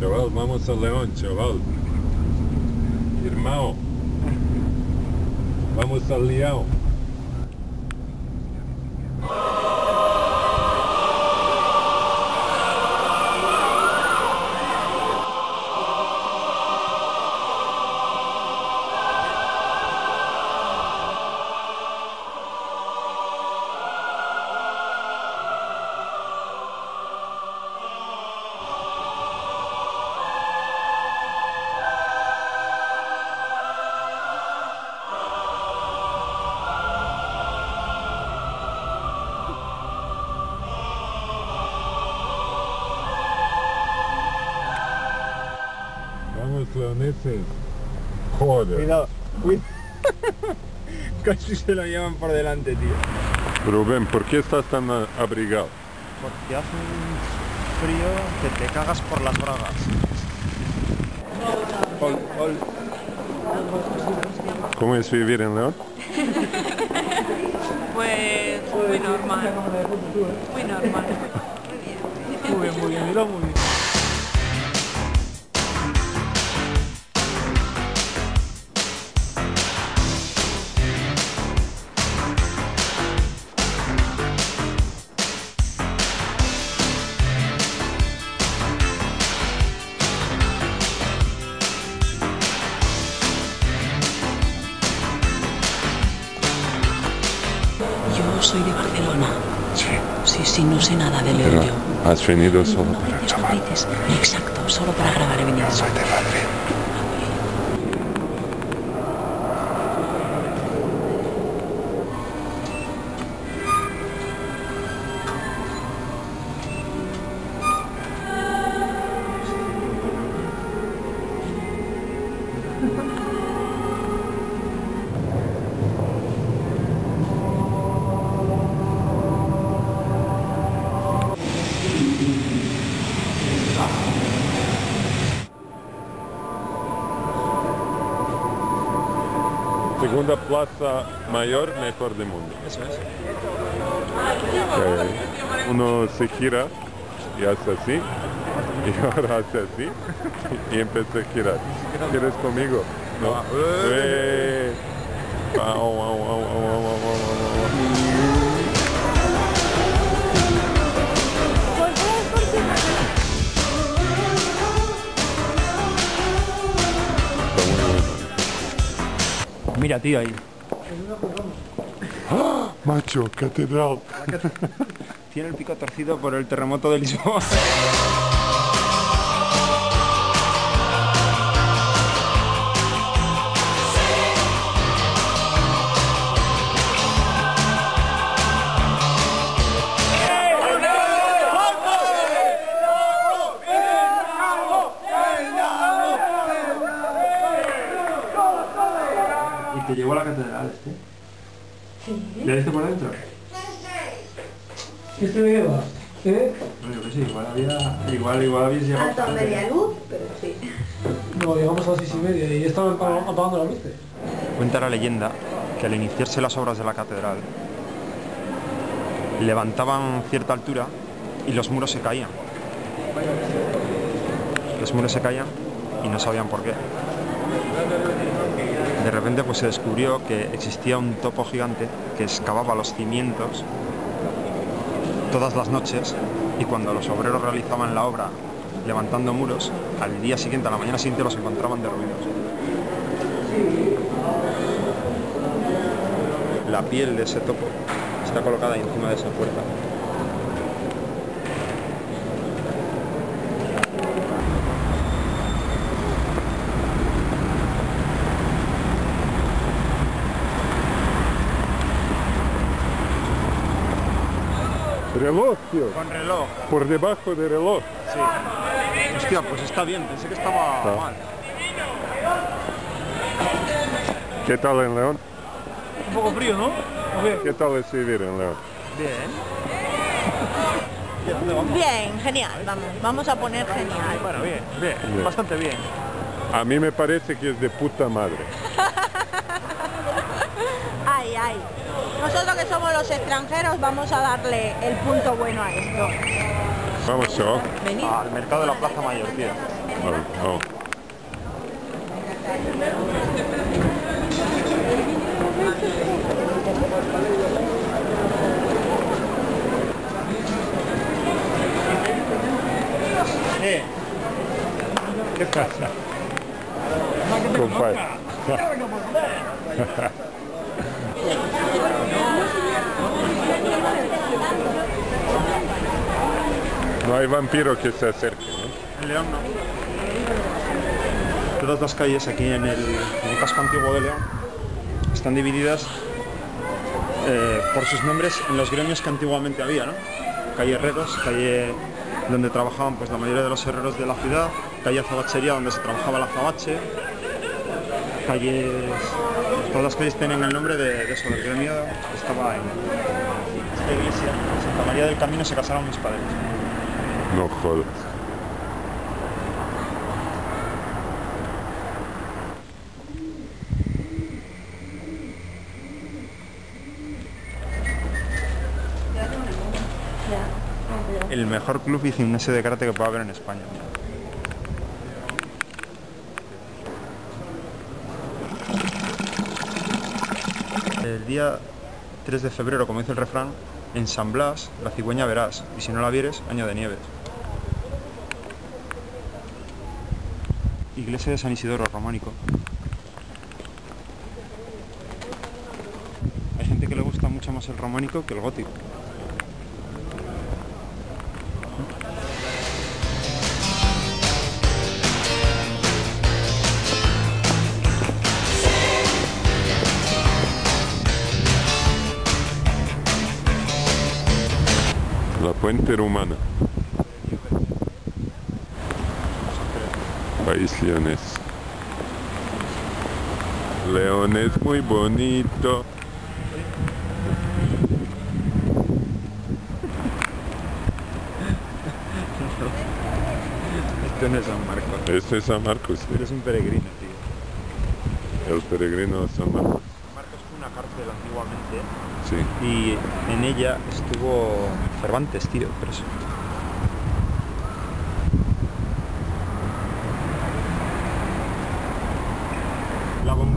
chaval, vamos a León, chaval. Irmão. Vamos a León. Leoneses. Joder. Cuidado, cuidado. Casi se lo llevan por delante, tío. Rubén, ¿por qué estás tan abrigado? Porque hace un frío que te cagas por las bragas. Ol, ol. ¿Cómo es vivir en León? Pues muy normal. Muy normal. Muy bien, muy bien, mira muy bien. Yo soy de Barcelona. Sí. Sí, sí, no sé nada de León yo. has venido solo No para grabar. Exacto, solo para grabar he venido. Soy de Madrid. Segunda plaza mayor, mejor del mundo. Eso es. Uno se gira y hace así, y ahora hace así, y empieza a girar. ¿Quieres conmigo? No. Mira, tío, ahí. Macho, catedral. Tiene el pico torcido por el terremoto de Lisboa. Sí. ¿Ya viste por dentro? ¿Qué te lleva? ¿Eh? No, yo que sí, igual había. Igual, igual habéis llegado. Hasta media luz, pero sí. No, llegamos a las seis y media y estaban apa- apagando la luz. Cuenta la leyenda que al iniciarse las obras de la catedral levantaban cierta altura y los muros se caían. Los muros se caían y no sabían por qué. De repente pues se descubrió que existía un topo gigante que excavaba los cimientos todas las noches y cuando los obreros realizaban la obra levantando muros, al día siguiente, a la mañana siguiente los encontraban derruidos. La piel de ese topo está colocada encima de esa puerta. Reloj, tío. Con reloj. Por debajo del reloj. Sí. Hostia, pues está bien, pensé que estaba Está. mal. ¿Qué tal en León? Un poco frío, ¿no? ¿Qué tal es vivir en León? Bien. Bien, genial, vamos. Vamos a poner genial. Bueno, bien, bien, Bien. bastante bien. A mí me parece que es de puta madre. Ay, ay. Los extranjeros vamos a darle el punto bueno a esto. Vamos, chaval. Venid. Al mercado de la Plaza Mayor, tío. Vamos. Eh, ¿Qué pasa? Compadre. Hay vampiro que se acerque, ¿no? en León no. Todas las calles aquí en el, casco antiguo de León están divididas eh, por sus nombres en los gremios que antiguamente había, ¿no? Calle Herreros, calle donde trabajaban pues la mayoría de los herreros de la ciudad, calle Azabachería donde se trabajaba el azabache, calles, todas las calles tienen el nombre de, de eso, del gremio estaba en esta iglesia, en Santa María del Camino se casaron mis padres. No jodas. el mejor club y gimnasio de karate que pueda haber en España. El día 3 de febrero, como dice el refrán, en San Blas la cigüeña verás, y si no la vieres, año de nieves. Iglesia de San Isidoro, románico. Hay gente que le gusta mucho más el románico que el gótico. La puente romana. País leonés. León es muy bonito. Esto no es San Marcos. Este es San Marcos, sí. Eres un peregrino, tío. el peregrino de San Marcos. San Marcos fue una cárcel antiguamente Sí. y en ella estuvo Cervantes, tío, preso.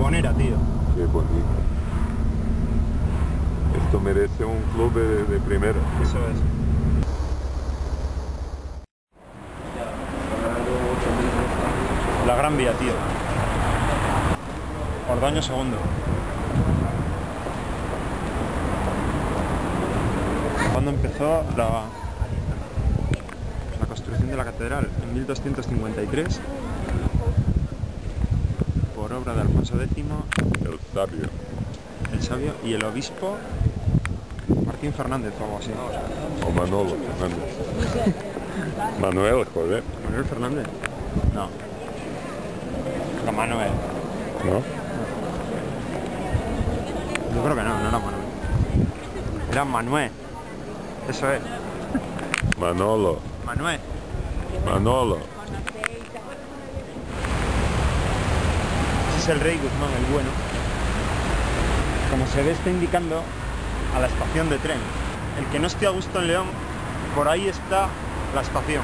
La bombonera, tío. Qué bonito. Esto merece un club de, de primera. Eso es. La Gran Vía, tío. Ordaño segundo. ¿Cuándo empezó la, la construcción de la catedral? En 1253. Por obra de Alfonso X, El sabio. el sabio, y el obispo Martín Fernández o algo así. O Manolo Fernández. Manuel, joder. ¿Manuel Fernández? No. No, Manuel. ¿No? Yo creo que no, no era Manuel. Era Manuel. Eso es. Manolo. Manuel. Manolo. Es el rey Guzmán, el bueno. Como se ve, está indicando a la estación de tren. El que no esté a gusto en León, por ahí está la estación.